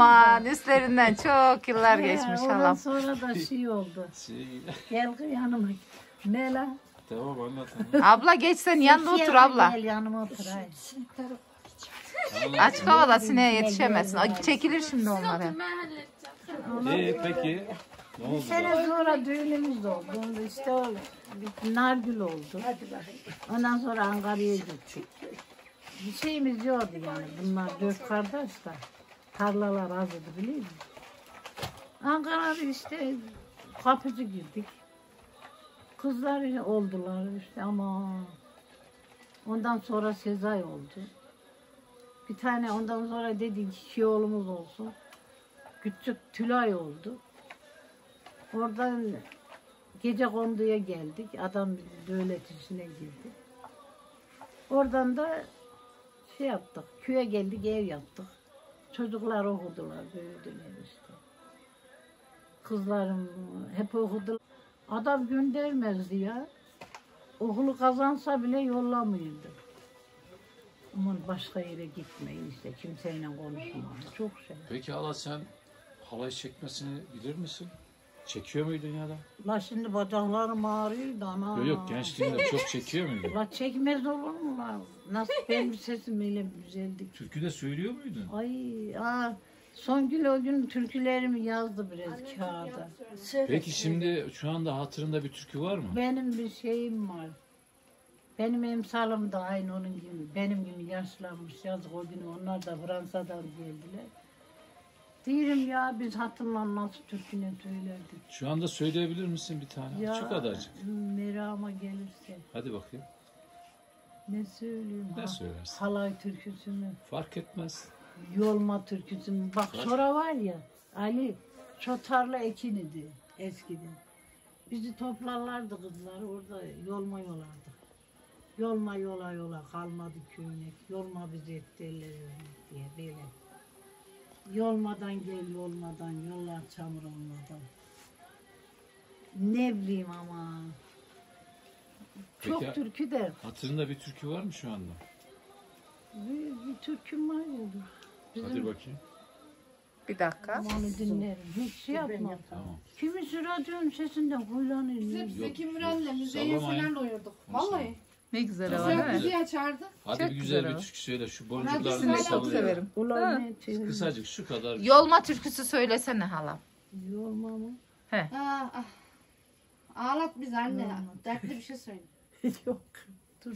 Aman üstlerinden çok yıllar He, geçmiş ondan halam. sonra da şey oldu. Şey, Gel kız yanıma. Ne lan? tamam anlat anlat. Abla geç sen yanında otur Gel, abla. Gel yanıma otur. ay. Açık havada sineğe yetişemezsin. Çekilir şimdi onlar hep. Ee, peki. Ne Bir oldu? sene sonra düğünümüz oldu. İşte o bir Nargül oldu. Ondan sonra Ankara'ya gittik. Bir şeyimiz yoktu yani. Bunlar dört kardeş de. Tarlalar azdı biliyor musun? Ankara'da işte kapıcı girdik. Kızlar oldular işte ama ondan sonra Sezai oldu. Bir tane ondan sonra dedik iki oğlumuz olsun. Küçük Tülay oldu. Oradan gece konduya geldik. Adam devlet işine girdi. Oradan da şey yaptık. Köye geldik ev yaptık. Çocuklar okudular, büyüdüler işte. Kızlarım hep okudular. Adam göndermezdi ya. Okulu kazansa bile yollamıyordu. Aman başka yere gitmeyin işte kimseyle konuşmayın. Çok şey. Peki hala sen halay çekmesini bilir misin? Çekiyor muydun ya da? La şimdi bacaklarım ağrıyor da ana. Yok yok gençliğinde çok çekiyor muydun? La çekmez olur mu la? Nasıl benim sesim öyle güzeldi. Türkü de söylüyor muydun? Ay aa, Songül o gün türkülerimi yazdı biraz kağıda. Peki şimdi şu anda hatırında bir türkü var mı? Benim bir şeyim var. Benim emsalım da aynı onun gibi. Benim gibi yaşlanmış yazık o gün. Onlar da Fransa'dan geldiler. Diyorum ya biz hatırla nasıl türküne söylerdik. Şu anda söyleyebilir misin bir tane? Ya Şu kadarcık. Merama gelirse Hadi bakayım. ne söyleyeyim? Ne ha? söylersin? Halay türküsünü. Fark etmez. Yolma türküsü. Bak Var. sonra var ya Ali Çotarla Ekin idi eskiden. Bizi toplarlardı kızlar orada yolma yolardık. Yolma yola yola kalmadı köynek. Yolma bizi etti elleri diye böyle. Yolmadan gel yolmadan yollar çamur olmadan. Ne bileyim ama. Çok Peki- türkü de. Hatırında bir türkü var mı şu anda? Bir, bir türküm var ya. Bizim Hadi bakayım. Bir dakika. Onu dinlerim. Hiç şey yapma. Tamam. Kimisi radyonun sesinden huylanıyor. Biz Zeki Müren'le müzeye falan uyurduk. Vallahi. Ne güzel Güzel değil mi? müziği açardı. Hadi Çok bir güzel güzel bir o. türkü söyle. Şu boncuklarını söyle. Çok severim. Ulan ne. Kısacık şu kadar. Yolma türküsü söylesene halam. Yorma mı? Ah, ah. Ağlat biz anne. Dertli bir şey söyle. Yok. Dur.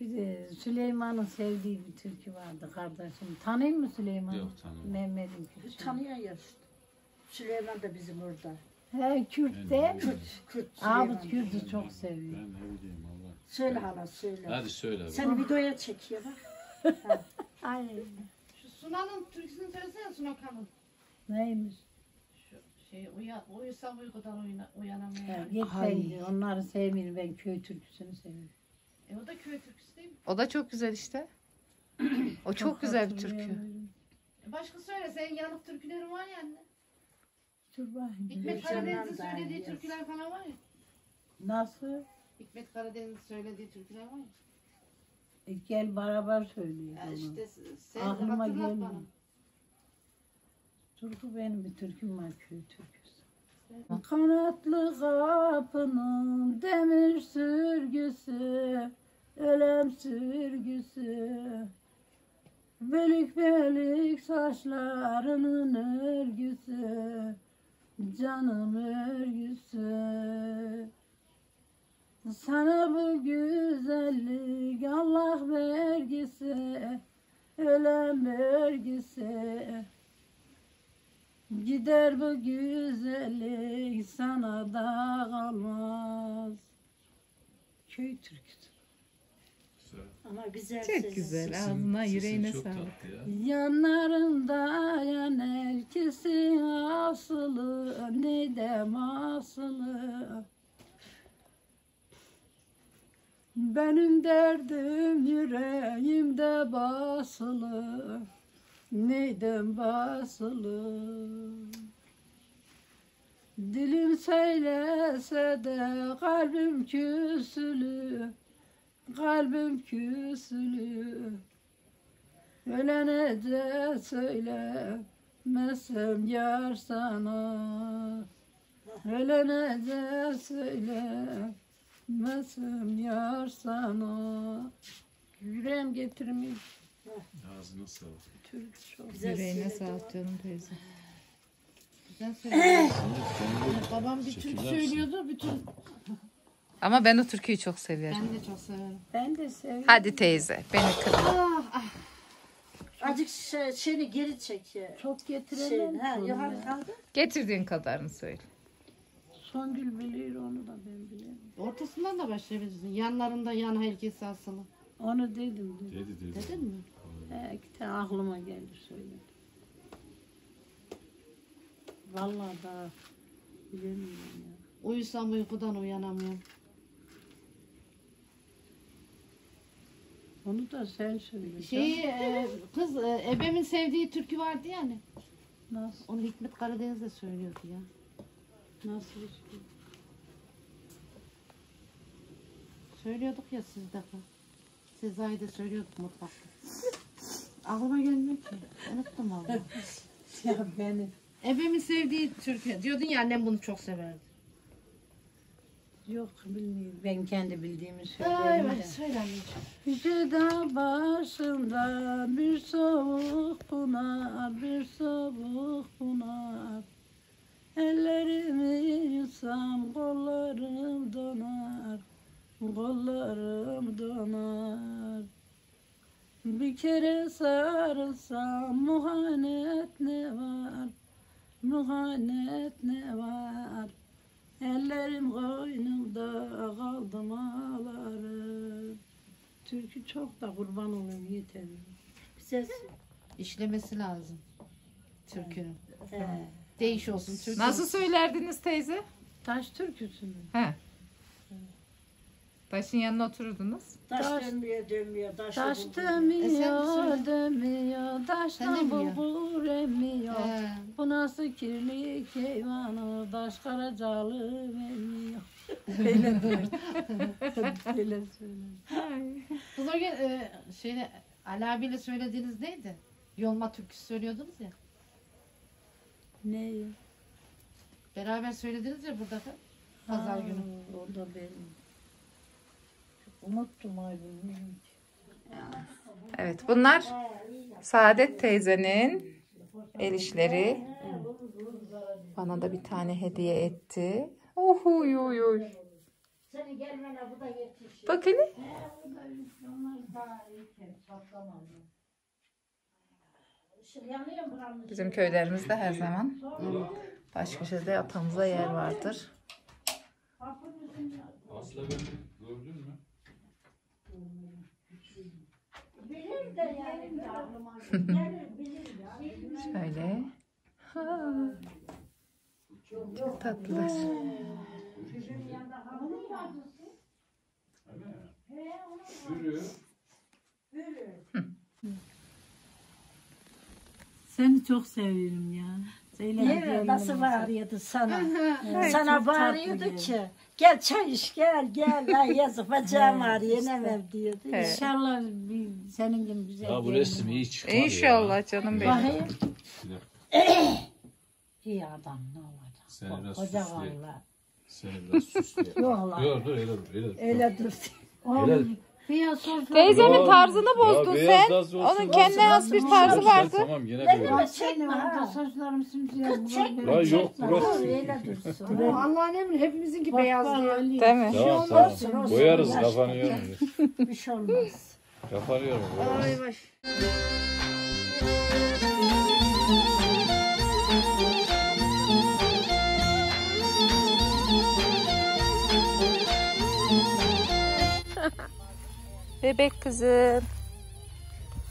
Bir de Süleyman'ın sevdiği bir türkü vardı kardeşim. Tanıyor musun Süleyman'ı? Yok, tanımıyorum. Mehmet'in Kürt'ü. Tanıyan ya. Süleyman da bizim orada. He Kürt de. Kürt Abut Süleyman. Kürt'ü çok seviyor. Ben ne bileyim Allah. Söyle hala söyle. Hadi söyle. Seni videoya çekiyor bak. Ay Şu Sunan'ın türküsünü söylesene Suna Kan'ın. neymiş? Şey, uyan, uyusam uykudan uyana, uyanamıyor. Ya, Git ben onları sevmiyorum. Ben köy türküsünü seviyorum. E o da köy türküsü değil mi? O da çok güzel işte. O çok güzel bir türkü. E başka söyle. Senin yanık türkülerin var ya anne. Dur bakayım. Hikmet Karadeniz'in söylediği iyi. türküler falan var ya. Nasıl? Hikmet Karadeniz'in söylediği türküler var ya. E, gel beraber söyleyelim. Ya onu. işte sen Aklıma hatırlat gelmiyor. bana. Türkü benim bir türküm var köy türküsü. Kanatlı kapının demir sürgüsü, ölem sürgüsü. Bölük bölük saçlarının örgüsü, canım örgüsü. Sana bu güzellik Allah vergisi, ölem örgüsü. Gider bu güzellik sana da kalmaz. Köy türküsü. Ama güzel Çok sesi. güzel. Sesin- Ağzına sesin yüreğine çok sağlık. tatlı ya. Yanlarında yan herkesin asılı ne dem asılı. Benim derdim yüreğimde basılı. Neyden basılı? Dilim söylese de kalbim küsülü. Kalbim küsülü. Ölene söylemezsem yar sana Ölene de söylemezsem yar sana Yüreğim getirmiş Ağzına sağlık. Türk çok Yüreğine sağlık canım teyze. Güzel söylüyorsun. Babam bir türkü Çekilersin. söylüyordu. Bütün Ama ben o türküyü çok seviyorum. Ben de çok severim. Ben de seviyorum. Hadi teyze beni kırma. Ah, ah. azıcık şey, şeyini geri çek ya. Çok Şey, getiremem ha, yukarı kaldı. Getirdiğin kadarını söyle. Songül bilir onu da ben bilirim. Ortasından da başlayabilirsin. Yanlarında yan herkesi asılı. Onu dedim dedim. Dedi dedi. Dedin mi? He, iki tane aklıma geldi söyledim. Vallahi daha bilemiyorum ya. Uyusam uykudan uyanamıyorum. Onu da sen söyle. Şey, e, kız e, ebemin sevdiği türkü vardı yani. Nasıl? Onu Hikmet Karadeniz de söylüyordu ya. Nasıl işte? Söylüyorduk ya siz de. Sezai de söylüyorduk mutfakta. Aklıma gelmiyor ki. Unuttum valla. Ya beni. Ebemin sevdiği türkü. Diyordun ya annem bunu çok severdi. Yok bilmiyorum. Ben kendi bildiğimi Ay söyleyeyim vay de. söyle anneciğim. Yüce dağ başında bir soğuk bunar, bir soğuk bunar. Ellerimi yutsam kollarım donar, kollarım donar. Bir kere sarılsam muhanet ne var, muhanet ne var. Ellerim koynumda Türkü çok da kurban olayım yeter. Güzel. İşlemesi lazım. Türkünün. He. Değiş olsun türkü. Nasıl söylerdiniz teyze? Taş türküsü mü? He. Taşın yanına otururdunuz. Taş, Taş- dönmüyor dönmüyor. Taş, Taş dönmüyor. E Sen taştan bulgur emiyor. He. Bu nasıl kirli keyvanı, taş karacalı emiyor. Öyle diyor. Öyle söyle. Kız o gün e, şeyle, Ali abiyle söylediğiniz neydi? Yolma türküsü söylüyordunuz ya. Ne? Beraber söylediniz ya burada da. Pazar günü. Aa, O da benim. Unuttum. Evet bunlar Saadet teyzenin el işleri. Bana da bir tane hediye etti. Oh, oy oy. Bak hele. Bizim köylerimizde her zaman baş köşede atamıza yer vardır. Aslı gördün mü? Bilir de yani de aklıma gelir bilir ya. Şöyle. Ha. Çok tatlılar. Seni çok seviyorum ya. Niye hediyelerimi nasıl bağırıyordu sana? Sana bağırıyordu ki gel çay iç gel gel lan yazık bacağım ağrıyor işte. nemem diyordu. Evet. İnşallah bir, senin gibi güzel Ya bu gelin resim iyi çıkar ya. İnşallah canım benim. Bakayım. Bir dakika, İyi adam ne olacak? Seni biraz Koca süsle. valla. Seni biraz süsle. Yok lan. Dur dur öyle dur. Öyle dur. Öyle dur. Öyle dur. Beyaz sofra. Teyzemin Ya- tarzını bozdun ya beyaz sen. olsun, Onun kendine has bir tarzı Sen vardı. Tamam yine böyle. Bak ha. orada saçlarım simsiyah. çekme, La yok burası. öyle dursun. Allah'ın emri hepimizinki Bak, beyaz bak, diyor. Ali. Değil mi? Tamam olsun, tamam. olsun. Boyarız kafanı yormuyor. Bir şey olmaz. Kafanı yormuyor. Ay vay. Bebek kızım.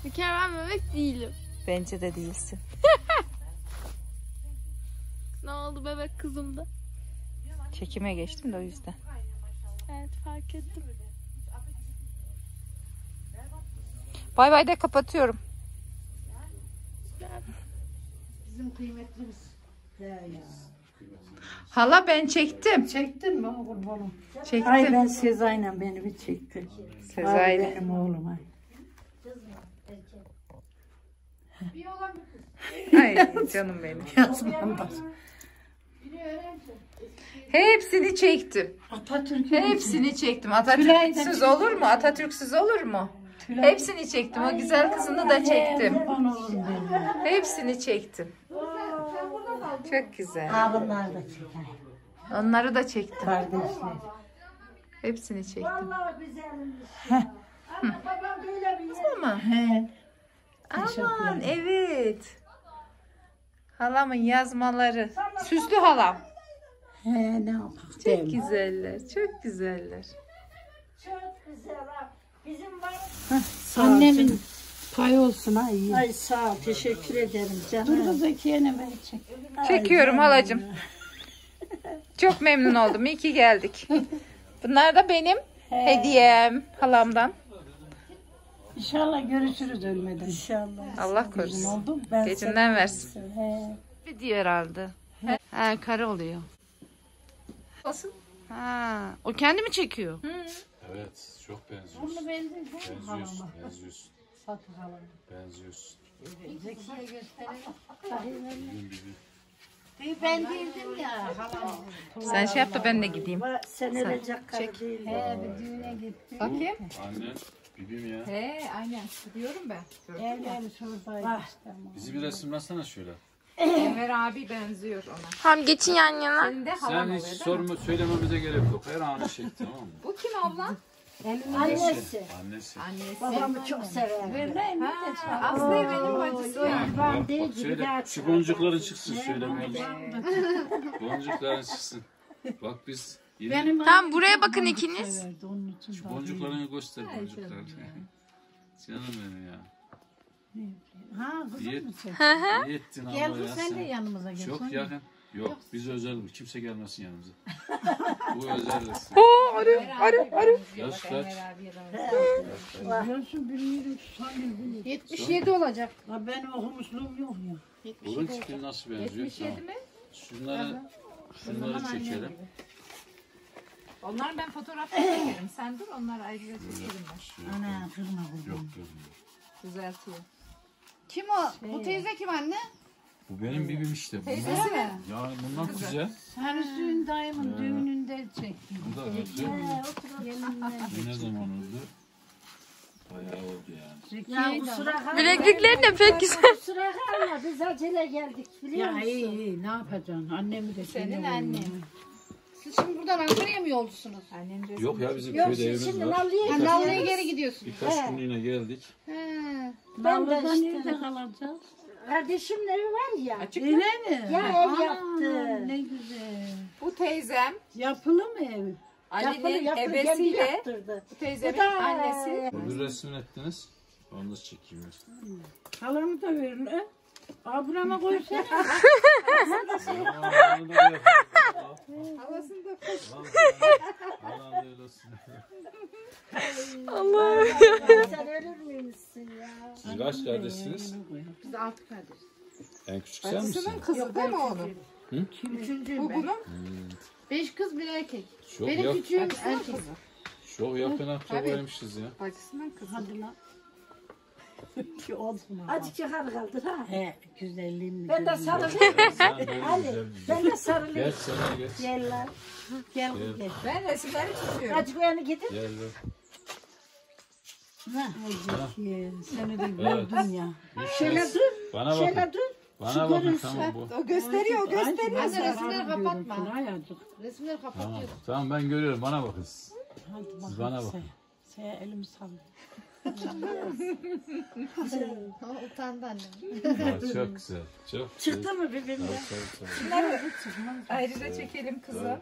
Mükemmel bebek değilim. Bence de değilsin. Ne oldu bebek kızımda? Çekime geçtim de o yüzden. Evet fark ettim. Bay bay de kapatıyorum. Bizim kıymetlimiz. Hala ben çektim. Çektin mi o kurbanım? Çektim. Ay ben Sezai'yle beni bir çekti. Ay Sezai. benim oğlum ay. Ay canım benim. Hepsini çektim. Atatürk'ün Hepsini çektim. Atatürk'süz olur mu? Atatürk'süz olur mu? Hepsini çektim. O güzel kızını da çektim. Hepsini çektim. Çok güzel. Ha bunlar da çeker. Onları da çektim. Kardeşler. Hepsini çektim. Vallahi güzelmiş. Anne babam böyle bir yer. Ama He. aman evet. Halamın yazmaları. Süslü halam. He ne yapak Çok değil mi? güzeller. Çok güzeller. Çok güzel. Bizim var. Annemin pay olsun ha iyi. Ay sağ ol. Teşekkür ederim canım. Dur kız ekiyene beni çek. Çekiyorum halacığım. Çok memnun oldum. İyi ki geldik. Bunlar da benim hediyem halamdan. İnşallah görüşürüz ölmeden. İnşallah. Allah korusun. Oldu mu? Ben Gecinden versin. He. Video herhalde. He, kare oluyor. Olsun. Ha, o kendi mi çekiyor? Evet çok benziyorsun. Benziyorsun. Benziyorsun. Satı halam. Benziyorsun. Zekiye Ben girdim ya halam. Sen şey yap da ben de gideyim. Sen ölecek karı değil. He bir düğüne gittim. Bakayım. Annen bibim ya. He aynen. Diyorum ben. Evleri şuradaydı işte. Bizi bir resimlasana şöyle. Enver abi benziyor ona. Tamam geçin yan yana. Senin de halan Sen oluyor hiç değil mi? sorma söylememize gerek yok. Her anı çek tamam mı? Bu kim abla? Annesi. Annesi. Annesi. Babamı çok sever. Vermeyeyim mi de Ha, Aslı benim bacısı yani. Ben değil gibi söyle. Şu boncukların çıksın söylemeyelim. Boncukların çıksın. Bak biz yine Benim Tamam buraya bakın ikiniz. severdi şu boncuklarını göster boncuklarını. Canım benim ya. Ha kızım mı çek? iyi ettin Gel ya kız sen de sen. yanımıza gel. Çok yakın. Yok biz özel. Kimse gelmesin yanımıza. bu özel resim. Arı arı arı. Yaş kaç? Biliyorsun bilmiyorum sanırım bilmiyorum. 77 olacak. Ya benim okumuşluğum yok ya. Burun tipi nasıl benziyor? 77 Tamam. mi? Şunları, şunları çekelim. Onlar ben fotoğrafta çekerim. Sen dur onları ayrıca çekerim ben. Ana kırma kızım. Yok görünüyor. Düzeltiyor. Kim o? Bu teyze kim anne? Bu benim bibim işte. Bundan, Teyzesi mi? ya bundan güzel. Sen Hüsnü dayımın düğününde çektim. Bu da. Bu ne zaman oldu? Bayağı oldu yani. Ya kusura kalma. Bileklikler de pek güzel. Kusura kalma. Biz acele geldik biliyor Ya musun? iyi iyi ne yapacaksın? Annemi de Senin seni annen. Siz şimdi buradan Ankara'ya mı yolcusunuz? Annen resim. Yok ya bizim Yok köyde siz evimiz şimdi var. Nallı'ya Ha. Nallı'ya geri gidiyorsunuz. Birkaç günlüğüne geldik. He. Ben de Nallı'da işte- nerede kalacağız? Kardeşimin evi var ya. Açık Öyle mı? mi? Ya ev Aa, yaptı. Ne güzel. Bu teyzem Yapılı mı ev? Yapılır. Kendi ebesiyle yaptırdı. bu teyzemin Bu da- annesi. Öbür resmini ettiniz. Onu da çekeyim. Halamı da verin. E? Aa burama koysana. Da olsun. Sen ölür müymüşsün ya? Siz kaç kardeşsiniz? Biz altı kardeş. En küçük sen misin? bacısının kızı değil mi oğlum? Üçüncüyüm Bu ben. bunun Beş kız bir erkek. Çok, Benim yak, küçüğüm erkek. çok yakın akrabaymışız ya. bacısının kızı. Hadi lan. Ki olsun. Hadi çıkar kaldır ha. He güzelliğim. Ben de sarılayım. Ali ben de sarılayım. Geç sana geç. Gel lan. Gel gel. Ben resimleri çiziyorum. Hadi bu yana gidin. Gel gel. Ha. Seni de gördüm ya. Şöyle dur. Bana bakın. Şöyle dur. Bana bakın tamam bu. O gösteriyor, o gösteriyor. Anne resimleri kapatma. Resimleri Tamam. kapatıyor. Tamam ben görüyorum. Bana bakın. Hadi bakalım bana bakın. Sen elimi salla. Ama utandı annem. Ya, çok güzel. Çok. Çıktı mı çok. Ayrıca çekelim kızı.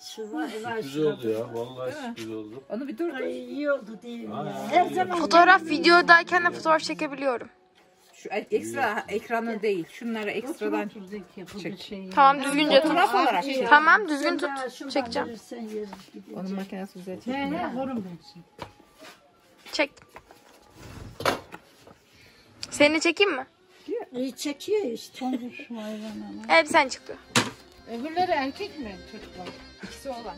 Şu var, var Sürpriz oldu ya. Vallahi sürpriz oldu. Onu bir dur. Ay iyi oldu değil mi? Ay, ya? Her iyi zaman Fotoğraf videodayken de fotoğraf çekebiliyorum. Şu ekstra ekranı değil. Şunları ekstradan Çek. şey. Tamam düzgünce tut. fotoğraf olarak şey. Tamam düzgün tut. Çekeceğim. Onun makinesi güzel çekiyor. he korun ben seni. Çektim. Seni çekeyim mi? İyi çekiyor işte. Hayvan ama. Evet sen çıktı. Öbürleri erkek mi çocuklar? İkisi olan.